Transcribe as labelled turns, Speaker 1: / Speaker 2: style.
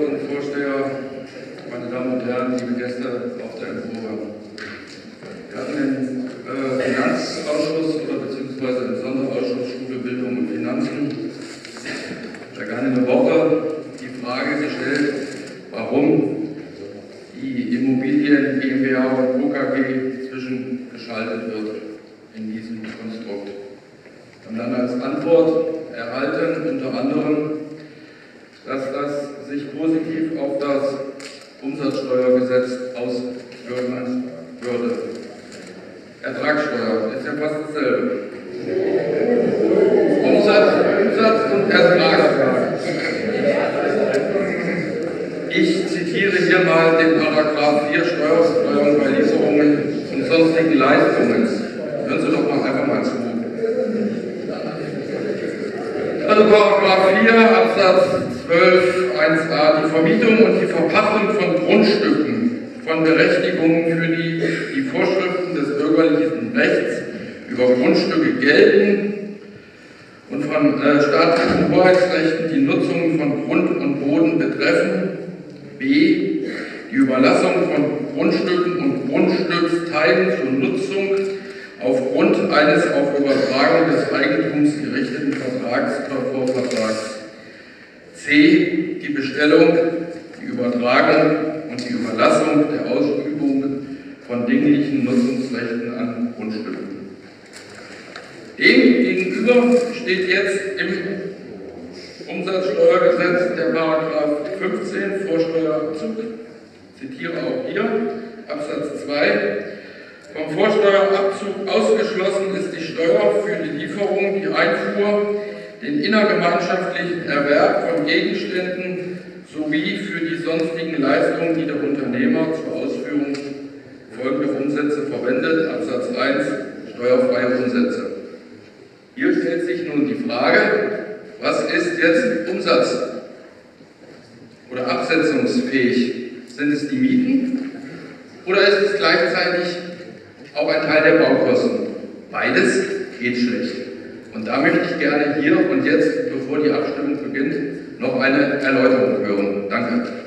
Speaker 1: Wort und Vorsteher, meine Damen und Herren, liebe Gäste auf der Empore. Wir hatten im äh, Finanzausschuss oder beziehungsweise im Sonderausschuss Schule, Bildung und Finanzen vergangene Woche die Frage gestellt, warum die Immobilien GmbH und KKG zwischengeschaltet wird in diesem Konstrukt. Wir haben dann als Antwort erhalten, unter anderem, Umsatzsteuergesetz auswirken würde. Ertragssteuer ist ja fast dasselbe. Umsatz, Umsatz und Ertragssteuer. Ich zitiere hier mal den Paragraph 4 Steuersteuerung bei Lieferungen und sonstigen Leistungen. Hören Sie doch mal einfach mal zu. Also Paragraph 4 Absatz 12 1a die Vermietung und die Verpachtung von Grundstücken von Berechtigungen für die die Vorschriften des bürgerlichen Rechts über Grundstücke gelten und von äh, staatlichen Hoheitsrechten die Nutzung von Grund und Boden betreffen. B. Die Überlassung von Grundstücken und Grundstücksteilen zur Nutzung aufgrund eines auf Übertragung des Eigentums gerichteten Vertrags oder Vorvertrags. C. Die Bestellung, die Übertragung und die Überlassung der Ausübung von dinglichen Nutzungsrechten an Grundstücken. Dem gegenüber steht jetzt im Umsatzsteuergesetz der Paragraph 15 Vorsteuerabzug. Zitiere auch hier Absatz 2. Vom Vorsteuerabzug ausgeschlossen ist die Steuer für die Lieferung, die Einfuhr, den innergemeinschaftlichen Erwerb von Gegenständen sowie für die sonstigen Leistungen, die der Unternehmer zur Ausführung folgender Umsätze verwendet. Absatz 1 steuerfreie Umsätze. Hier stellt sich nun die Frage, was ist jetzt Umsatz oder absetzungsfähig? Sind es die Mieten oder ist es gleichzeitig auch ein Teil der Baukosten? Beides geht schlecht. Und da möchte ich gerne hier und jetzt, bevor die Abstimmung beginnt, noch eine Erläuterung hören. Danke.